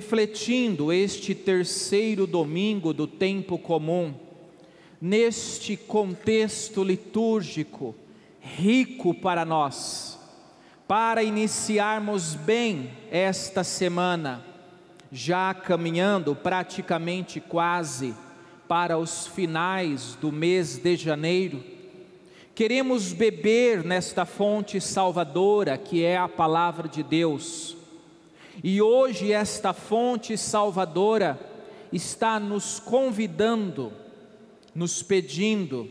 refletindo este terceiro domingo do tempo comum, neste contexto litúrgico rico para nós, para iniciarmos bem esta semana, já caminhando praticamente quase para os finais do mês de janeiro, queremos beber nesta fonte salvadora que é a palavra de Deus. E hoje esta fonte salvadora está nos convidando, nos pedindo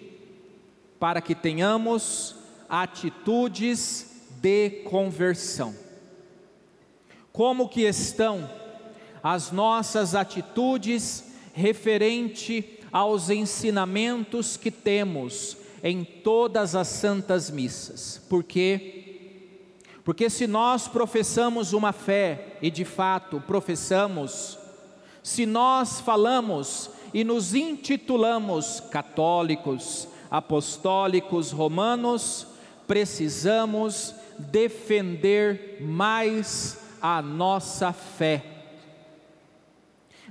para que tenhamos atitudes de conversão. Como que estão as nossas atitudes referente aos ensinamentos que temos em todas as santas missas. Por quê? Porque se nós professamos uma fé, e de fato professamos, se nós falamos e nos intitulamos católicos, apostólicos, romanos, precisamos defender mais a nossa fé.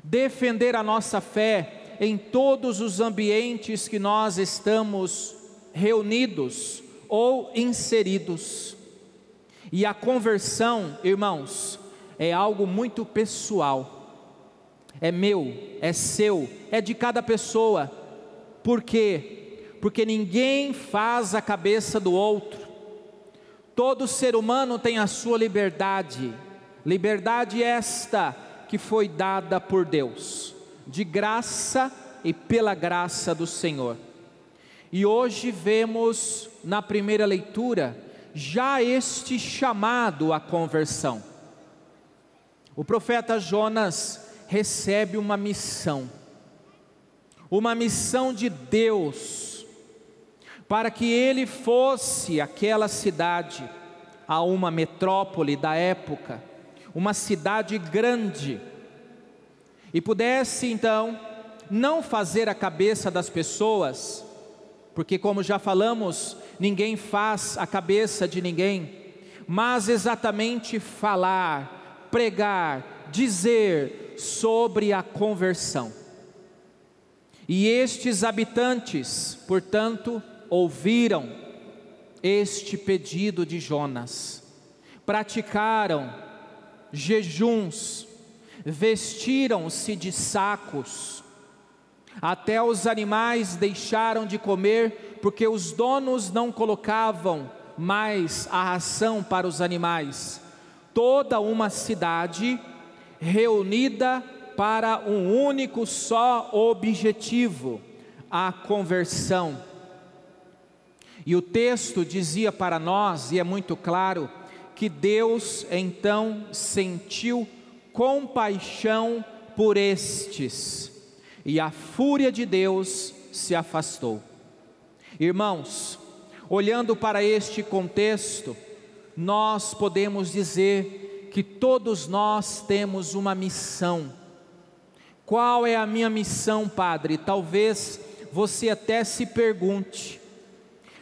Defender a nossa fé em todos os ambientes que nós estamos reunidos ou inseridos. E a conversão, irmãos, é algo muito pessoal. É meu, é seu, é de cada pessoa. Por quê? porque ninguém faz a cabeça do outro. Todo ser humano tem a sua liberdade, liberdade esta que foi dada por Deus, de graça e pela graça do Senhor. E hoje vemos na primeira leitura já este chamado à conversão. O profeta Jonas recebe uma missão, uma missão de Deus para que ele fosse aquela cidade a uma metrópole da época, uma cidade grande, e pudesse então não fazer a cabeça das pessoas, porque, como já falamos, ninguém faz a cabeça de ninguém, mas exatamente falar, pregar, dizer sobre a conversão. E estes habitantes, portanto, ouviram este pedido de Jonas, praticaram jejuns, vestiram-se de sacos, até os animais deixaram de comer, porque os donos não colocavam mais a ração para os animais. Toda uma cidade reunida para um único só objetivo: a conversão e o texto dizia para nós, e é muito claro, que Deus então sentiu compaixão por estes, e a fúria de Deus se afastou. Irmãos, olhando para este contexto, nós podemos dizer que todos nós temos uma missão. Qual é a minha missão, Padre? Talvez você até se pergunte,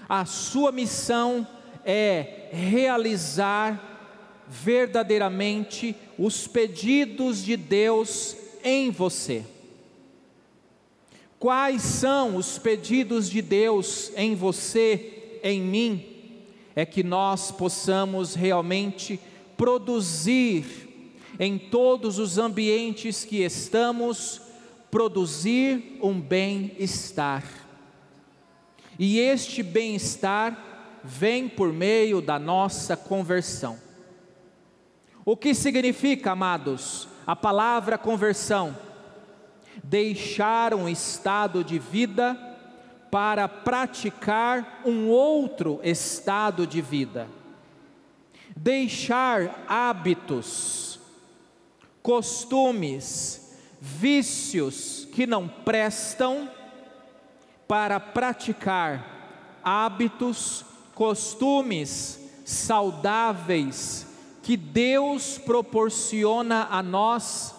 a sua missão é realizar verdadeiramente os pedidos de Deus em você. Quais são os pedidos de Deus em você, em mim? É que nós possamos realmente produzir em todos os ambientes que estamos, produzir um bem-estar e este bem-estar vem por meio da nossa conversão. O que significa, amados, a palavra conversão? Deixar um estado de vida para praticar um outro estado de vida. Deixar hábitos, costumes, vícios que não prestam para praticar hábitos, costumes saudáveis que Deus proporciona a nós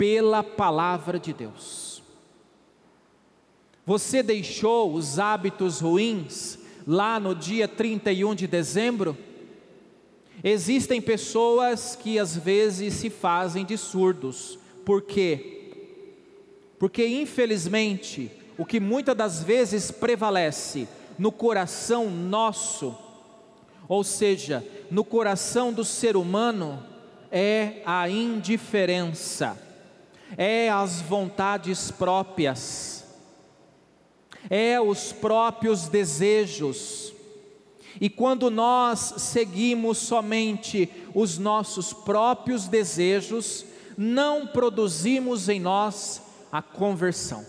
pela palavra de Deus. Você deixou os hábitos ruins lá no dia 31 de dezembro? Existem pessoas que às vezes se fazem de surdos. Por quê? Porque infelizmente, o que muitas das vezes prevalece no coração nosso, ou seja, no coração do ser humano, é a indiferença, é as vontades próprias, é os próprios desejos. E quando nós seguimos somente os nossos próprios desejos, não produzimos em nós a conversão.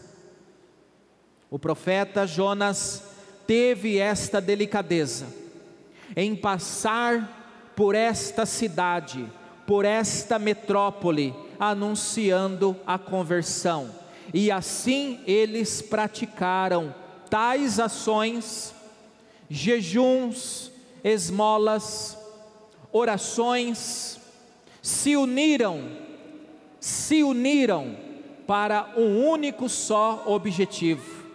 O profeta Jonas teve esta delicadeza em passar por esta cidade, por esta metrópole, anunciando a conversão. E assim eles praticaram tais ações, jejuns, esmolas, orações, se uniram, se uniram para um único só objetivo: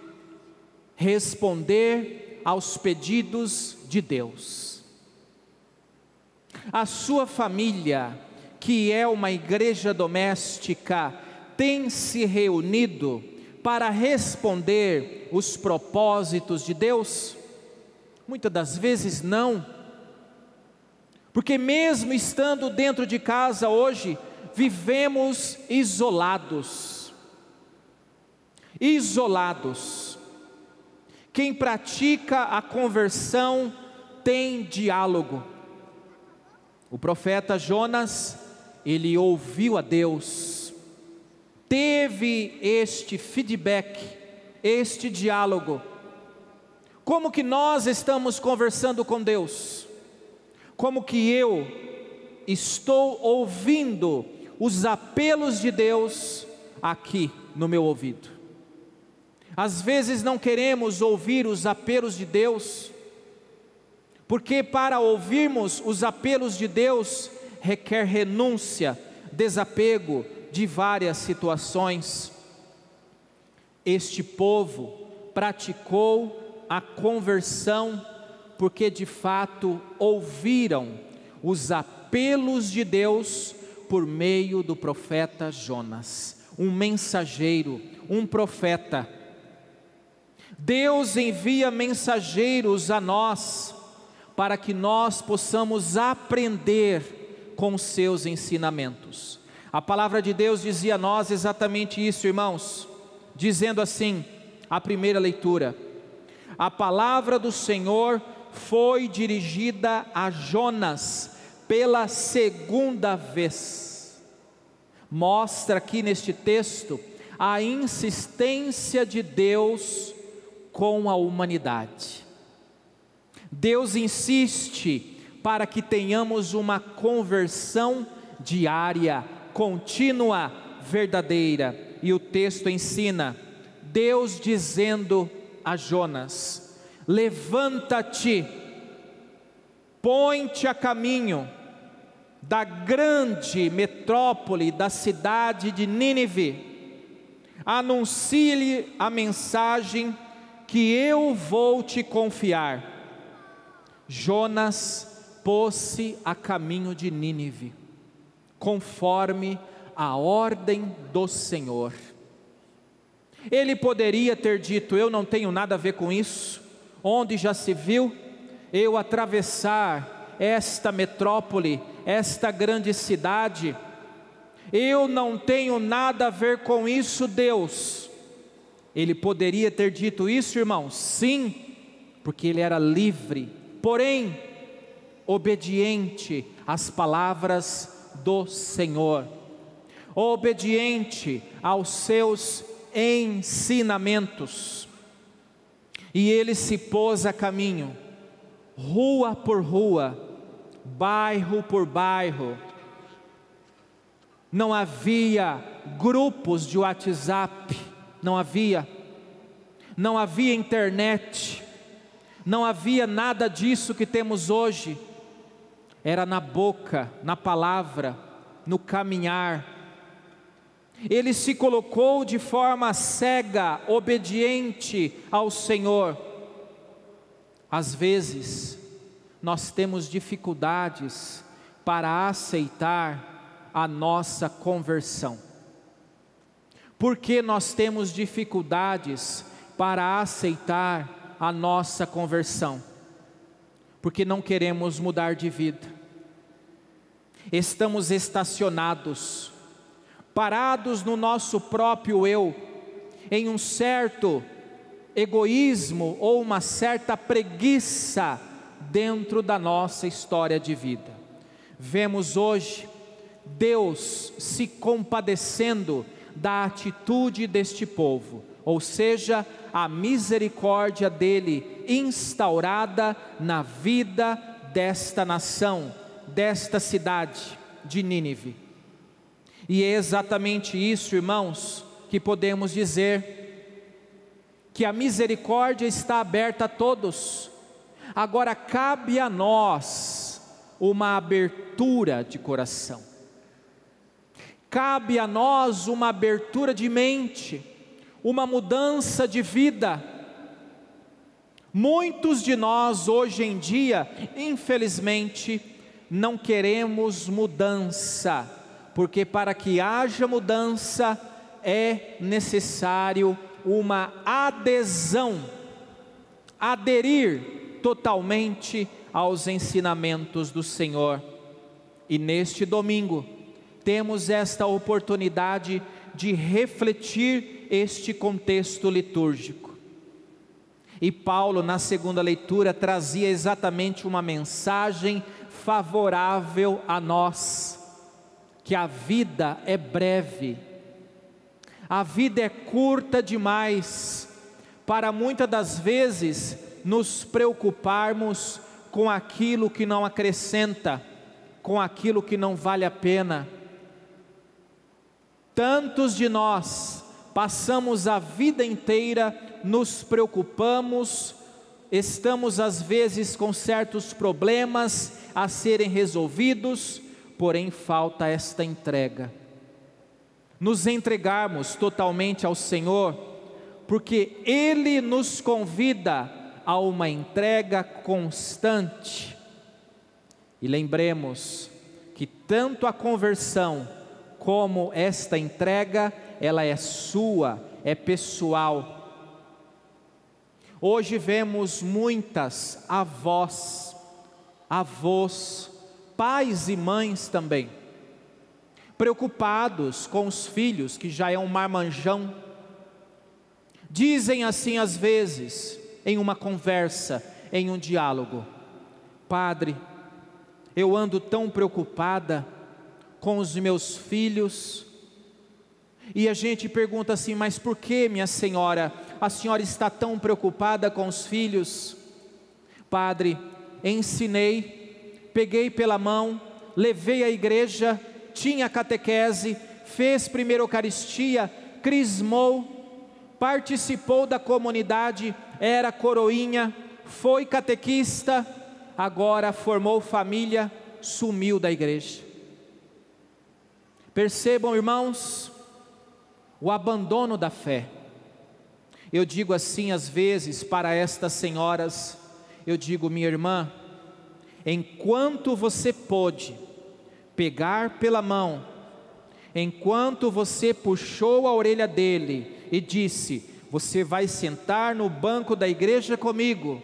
responder aos pedidos de Deus. A sua família, que é uma igreja doméstica, tem se reunido para responder os propósitos de Deus? Muitas das vezes não, porque mesmo estando dentro de casa hoje, vivemos isolados. Isolados quem pratica a conversão tem diálogo. O profeta Jonas, ele ouviu a Deus, teve este feedback, este diálogo. Como que nós estamos conversando com Deus? Como que eu estou ouvindo os apelos de Deus aqui no meu ouvido? Às vezes não queremos ouvir os apelos de Deus, porque para ouvirmos os apelos de Deus requer renúncia, desapego de várias situações. Este povo praticou a conversão porque de fato ouviram os apelos de Deus por meio do profeta Jonas, um mensageiro, um profeta Deus envia mensageiros a nós para que nós possamos aprender com seus ensinamentos. A palavra de Deus dizia a nós exatamente isso, irmãos, dizendo assim, a primeira leitura: A palavra do Senhor foi dirigida a Jonas pela segunda vez. Mostra aqui neste texto a insistência de Deus com a humanidade. Deus insiste para que tenhamos uma conversão diária, contínua, verdadeira. E o texto ensina Deus dizendo a Jonas: Levanta-te, põe-te a caminho da grande metrópole da cidade de Nínive, anuncie-lhe a mensagem que eu vou te confiar. Jonas pôs-se a caminho de Nínive, conforme a ordem do Senhor. Ele poderia ter dito: Eu não tenho nada a ver com isso, onde já se viu eu atravessar esta metrópole, esta grande cidade. Eu não tenho nada a ver com isso, Deus. Ele poderia ter dito isso, irmão? Sim, porque ele era livre, porém, obediente às palavras do Senhor, obediente aos seus ensinamentos. E ele se pôs a caminho, rua por rua, bairro por bairro. Não havia grupos de WhatsApp, não havia, não havia internet, não havia nada disso que temos hoje, era na boca, na palavra, no caminhar. Ele se colocou de forma cega, obediente ao Senhor. Às vezes, nós temos dificuldades para aceitar a nossa conversão. Por que nós temos dificuldades para aceitar a nossa conversão? Porque não queremos mudar de vida. Estamos estacionados, parados no nosso próprio eu, em um certo egoísmo ou uma certa preguiça dentro da nossa história de vida. Vemos hoje Deus se compadecendo da atitude deste povo, ou seja, a misericórdia dele instaurada na vida desta nação, desta cidade de Nínive. E é exatamente isso, irmãos, que podemos dizer que a misericórdia está aberta a todos. Agora cabe a nós uma abertura de coração. Cabe a nós uma abertura de mente, uma mudança de vida. Muitos de nós hoje em dia, infelizmente, não queremos mudança, porque para que haja mudança é necessário uma adesão, aderir totalmente aos ensinamentos do Senhor. E neste domingo, temos esta oportunidade de refletir este contexto litúrgico. E Paulo, na segunda leitura, trazia exatamente uma mensagem favorável a nós, que a vida é breve, a vida é curta demais para muitas das vezes nos preocuparmos com aquilo que não acrescenta, com aquilo que não vale a pena. Tantos de nós passamos a vida inteira nos preocupamos, estamos às vezes com certos problemas a serem resolvidos, porém falta esta entrega nos entregarmos totalmente ao Senhor, porque Ele nos convida a uma entrega constante. E lembremos que tanto a conversão como esta entrega, ela é sua, é pessoal. Hoje vemos muitas avós, avós, pais e mães também preocupados com os filhos, que já é um marmanjão. Dizem assim às vezes, em uma conversa, em um diálogo: Padre, eu ando tão preocupada com os meus filhos. E a gente pergunta assim: Mas por que, minha senhora, a senhora está tão preocupada com os filhos? Padre, ensinei, peguei pela mão, levei à igreja tinha catequese, fez primeira Eucaristia, crismou, participou da comunidade, era coroinha, foi catequista, agora formou família, sumiu da igreja. Percebam, irmãos, o abandono da fé. Eu digo assim às vezes para estas senhoras, eu digo, minha irmã, enquanto você pôde, pegar pela mão, enquanto você puxou a orelha dele e disse: Você vai sentar no banco da igreja comigo.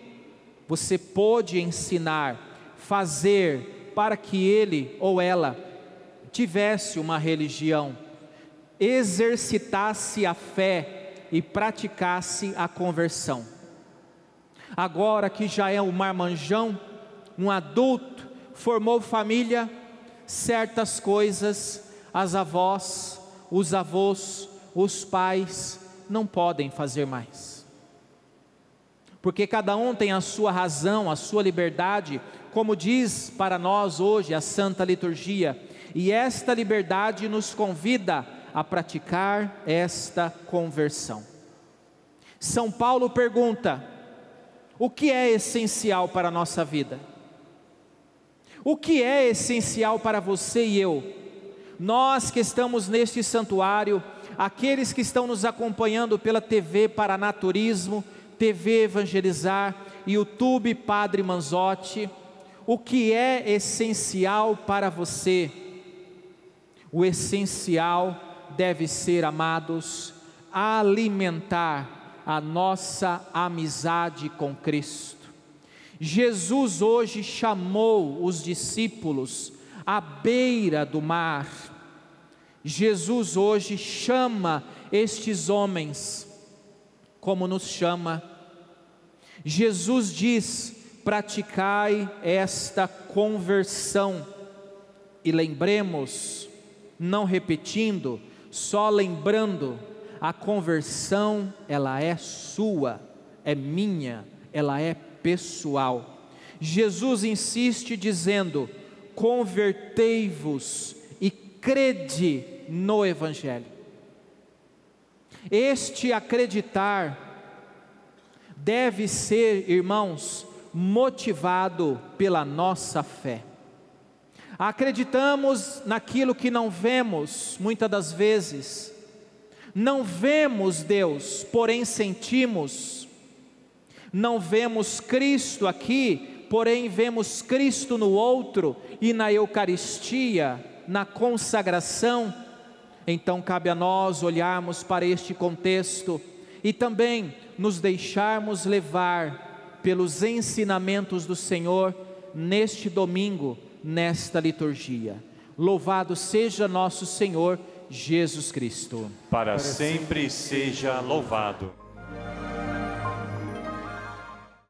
Você pôde ensinar, fazer para que ele ou ela tivesse uma religião, exercitasse a fé e praticasse a conversão. Agora que já é um marmanjão, um adulto, formou família, certas coisas as avós, os avós, os pais não podem fazer mais. Porque cada um tem a sua razão, a sua liberdade, como diz para nós hoje a Santa Liturgia, e esta liberdade nos convida a praticar esta conversão. São Paulo pergunta: o que é essencial para a nossa vida? O que é essencial para você e eu? Nós que estamos neste santuário, aqueles que estão nos acompanhando pela TV Paranaturismo, TV Evangelizar, YouTube Padre Manzotti, o que é essencial para você? O essencial deve ser, amados, alimentar a nossa amizade com Cristo. Jesus hoje chamou os discípulos à beira do mar. Jesus hoje chama estes homens, como nos chama. Jesus diz: praticai esta conversão. E lembremos, não repetindo, só lembrando, a conversão ela é sua, é minha, ela é pessoal. Jesus insiste dizendo: convertei-vos e crede no Evangelho. Este acreditar deve ser, irmãos, motivado pela nossa fé. Acreditamos naquilo que não vemos, muitas das vezes. Não vemos Deus, porém sentimos. Não vemos Cristo aqui, porém vemos Cristo no outro e na Eucaristia, na consagração. Então cabe a nós olharmos para este contexto e também nos deixarmos levar pelos ensinamentos do Senhor neste domingo, nesta liturgia. Louvado seja nosso Senhor Jesus Cristo. Para sempre seja louvado.